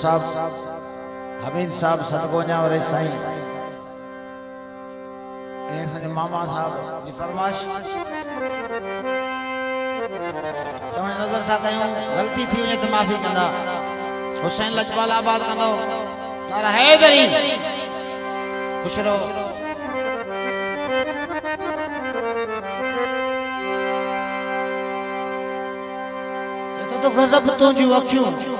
साहब, हमीद साहब सतगोजा और साईं। मामा साहब, जी फरमाइश तव्हां नज़र था कयूं ग़लती थी वञे त माफ़ी कंदा हुसैन लजपाल आबाद कंदो तारा हैदरी ख़ुशि रहो। तो गज़ब तुंहिंजियूं अखियूं।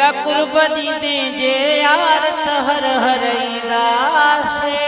एॾा कुर्ब दे जे यार तहर हर हर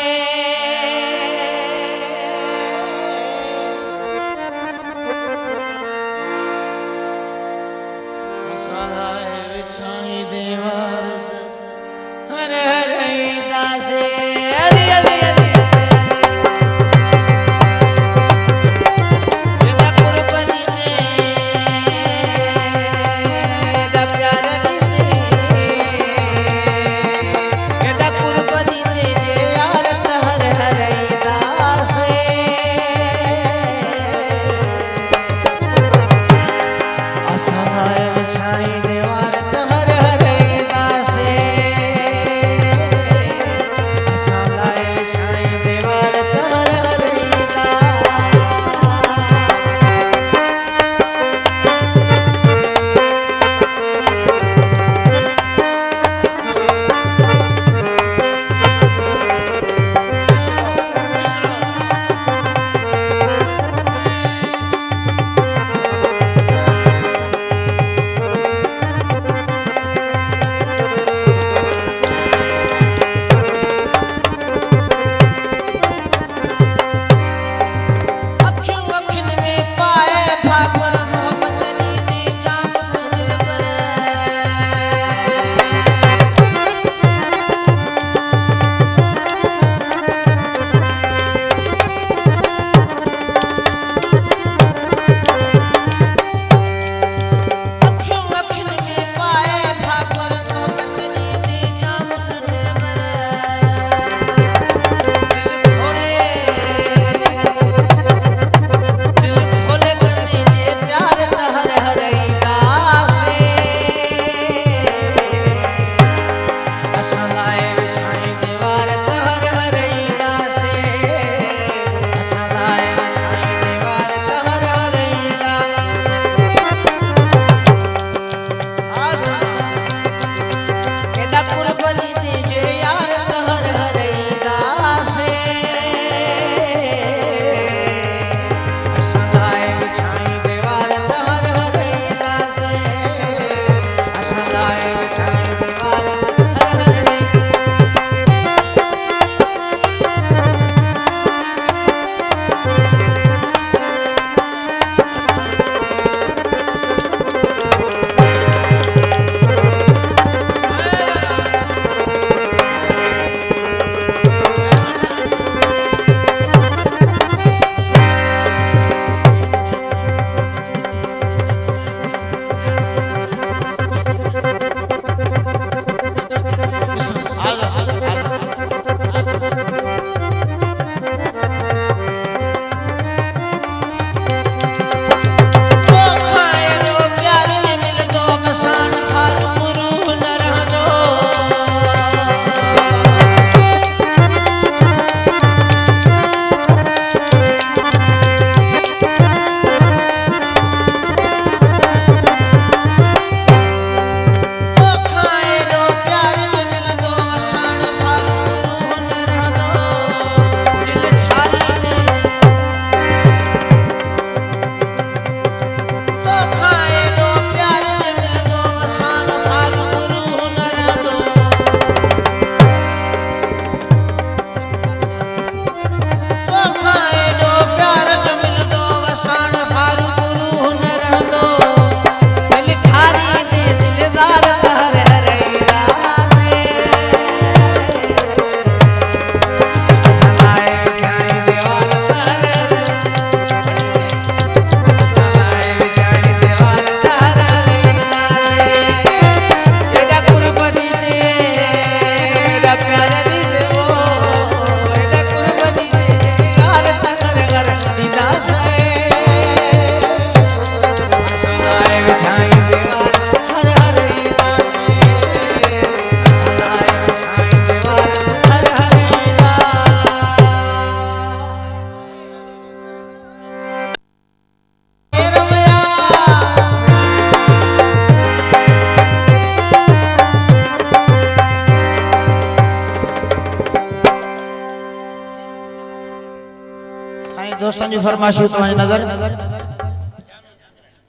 पर माशूक तुम्हारी नज़र।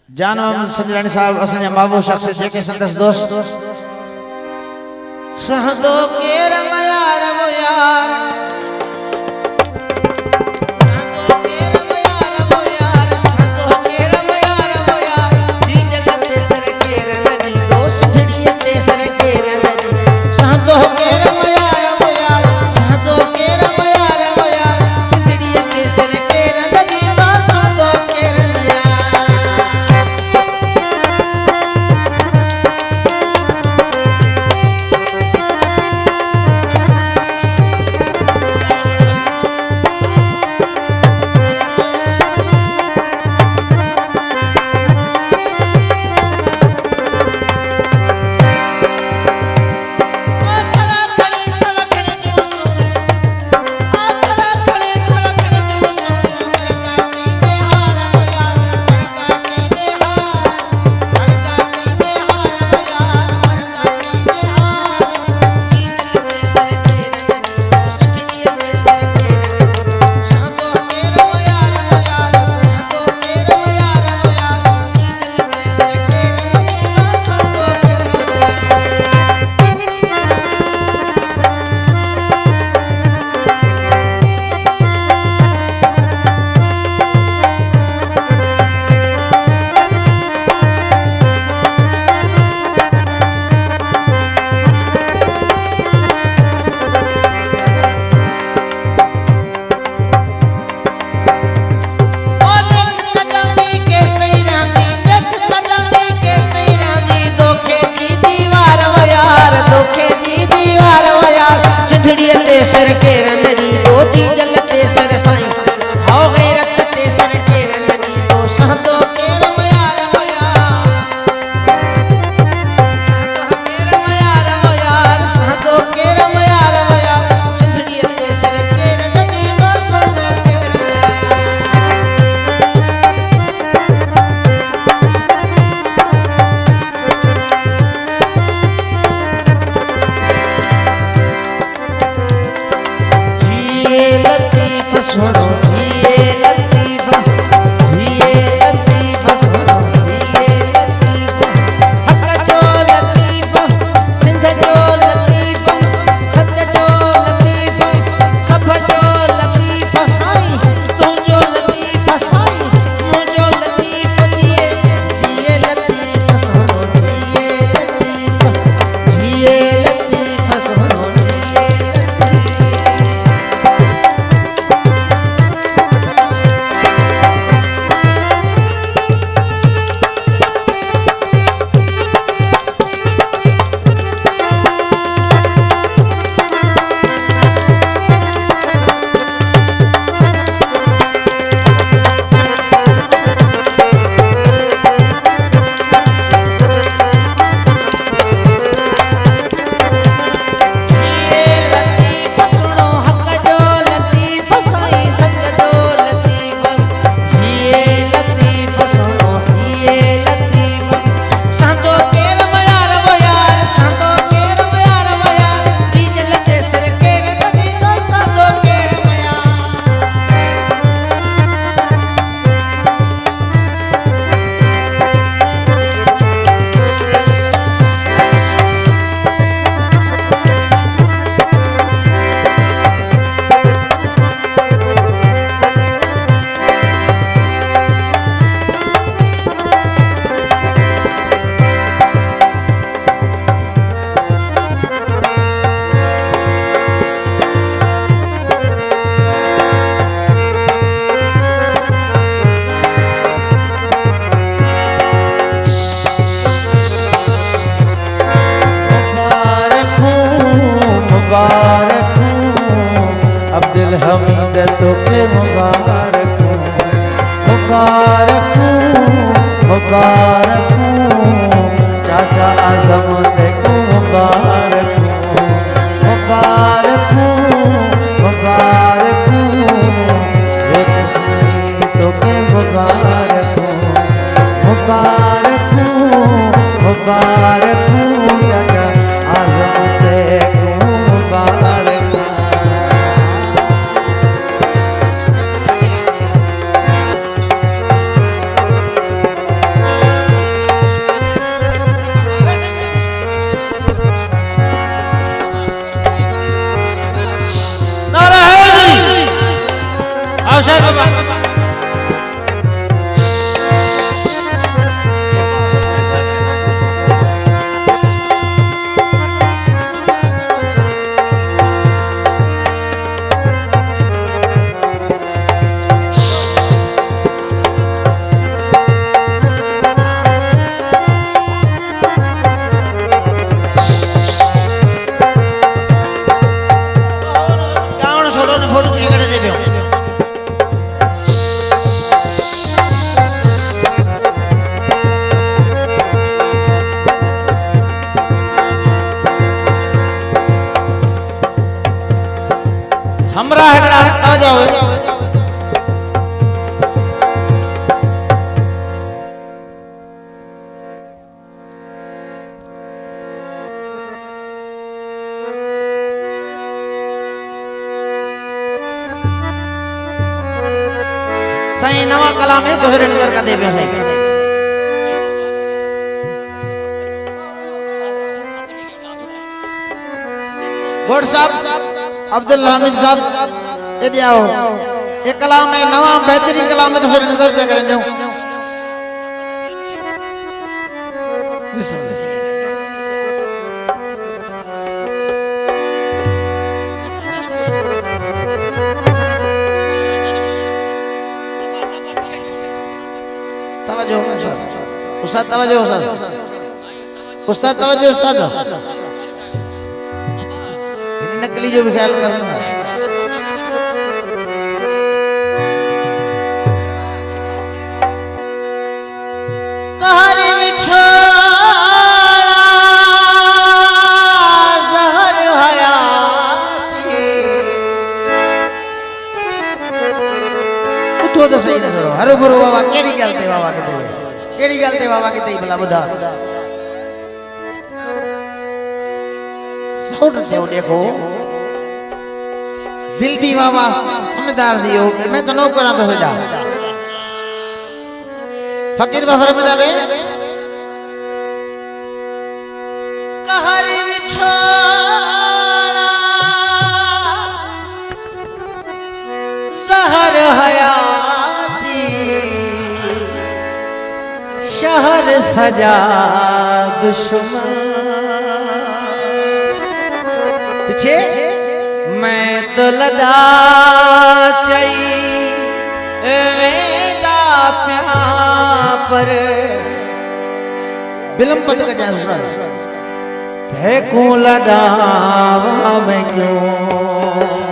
जानो संजरानी साहब असन माबू शख्स जेके संदस दोस्त। सहदो के रंग Christmas. मुबारक मुबारक मुबारक साईं नवा कलाम है दूसरे नज़र का देवे साईं। गोड साहब, अब्दुल हामिद साहब ये आओ ये कलाम है नवा बेहतरीन कलाम है दूसरे नज़र पे करें जाऊँ उस्ताद, तवज्जो उस्ताद। उस्ताद, तवज्जो उस्ताद। नकली जो ख्याल करना तो सही न सरो हरो गुरु बाबा केड़ी गल ते बाबा के देवे। केड़ी गल ते बाबा के तई भला बुधा सौट ते देखो। दिल दी बाबा समझदार दियो मैं तो नो करा पे हो जा। फकीर बफर में दावे कहर बिछोड़ा। सहर हयाती शहर सजा दुश्मन। पीछे, मैं तो लदा चई वेदा प्या पर। बिलम पद का जाए सुना को लडावा मैं क्यों?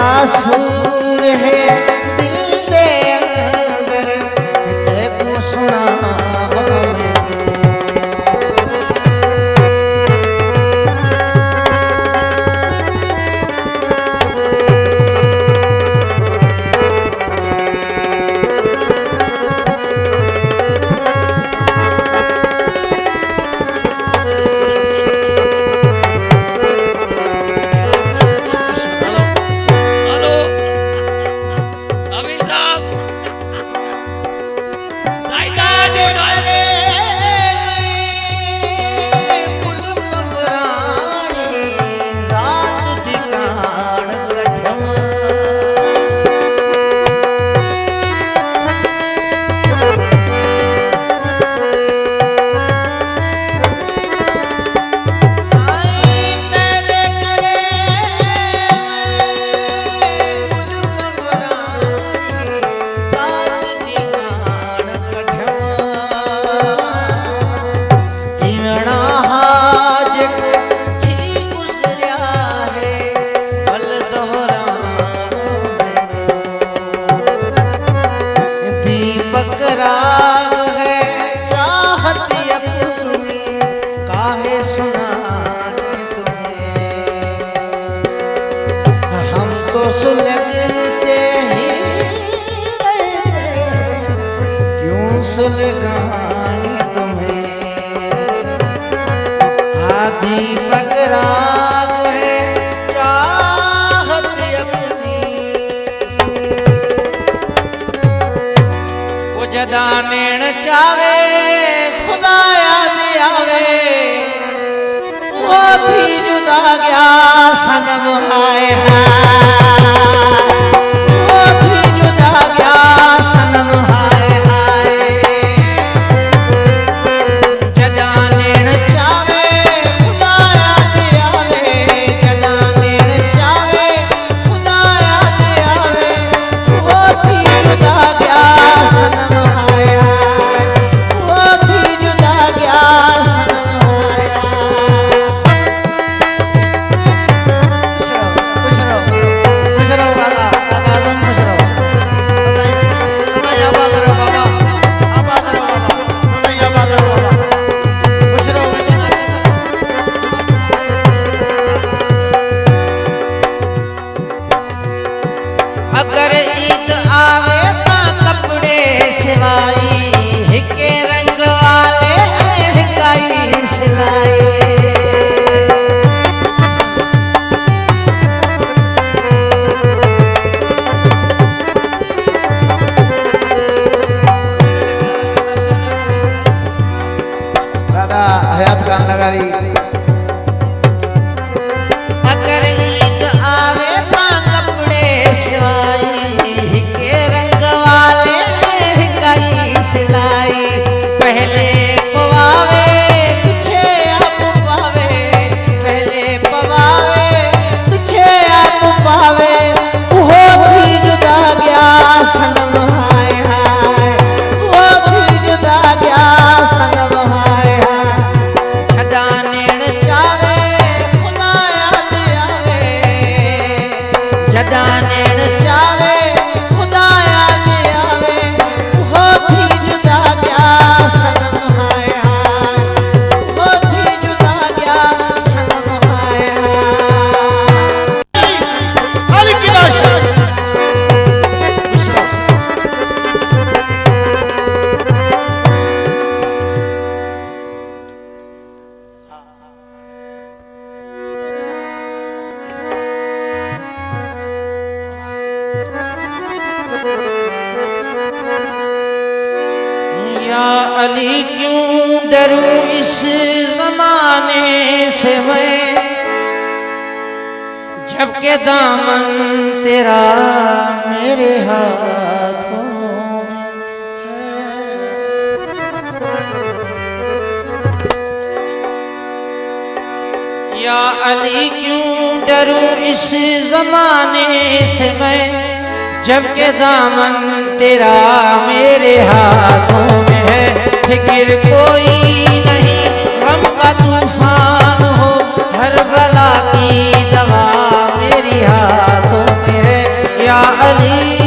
सुर सूर है। अभ्यादाय मैं, जबकि दामन तेरा मेरे हाथों में है। फ़िक्र कोई नहीं हम का तूफ़ान हो, हर भला की दवा मेरी हाथों में है। या अली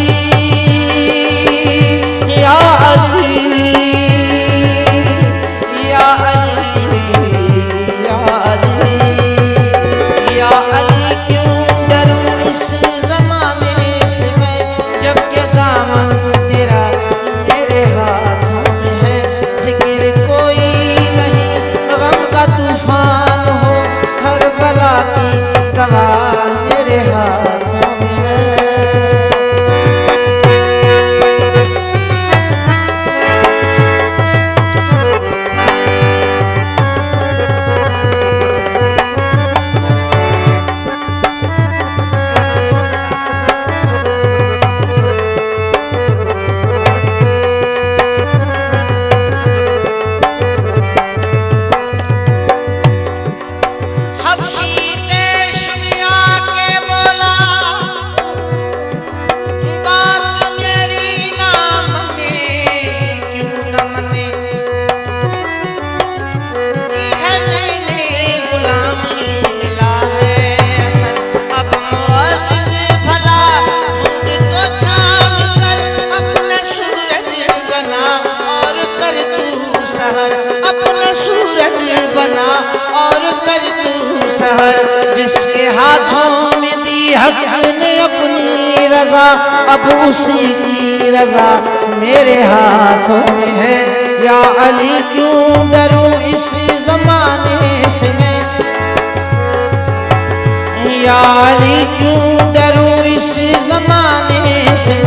यारी क्यों डरू इस जमाने से?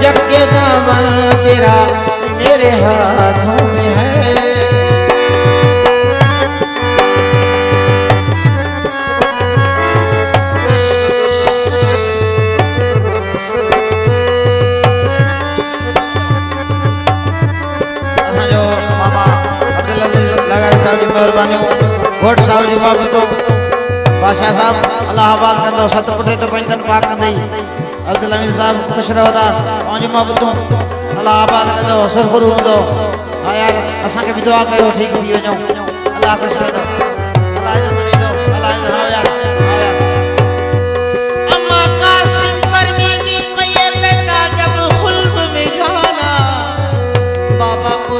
जग के दामन तेरा मेरे हाथों में है। अच्छा साहब जी मेहरबानी हो। साहब जी बाबू तो बादशाह साहब अलाहाबाद का दो सत पुटे तो पंजन पाक कंदई अब्दुल अमीन साहब खुश रहो था औंज मोहब्बतूं अलाहाबाद का दो सुरखुरू हूंदो हा यार असांखे बि दुआ कयो ठीकु थी वञूं। अलाह खुश कंदो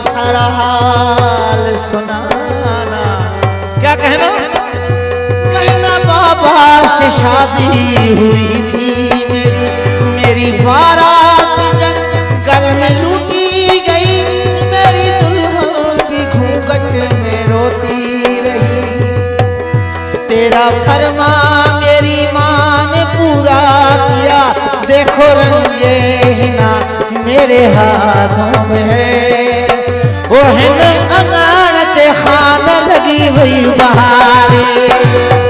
सारा हाल सुनाना। क्या कहना? बाबा से शादी हुई थी मेरी। बारात जंगल में लूटी गई। मेरी दुल्हन भी घूंघट में रोती रही। तेरा फरमा मेरी माँ ने पूरा किया। देखो रंग ये हिना मेरे हाथों में है। वो हिन अंगण खान लगी हुई बहारें।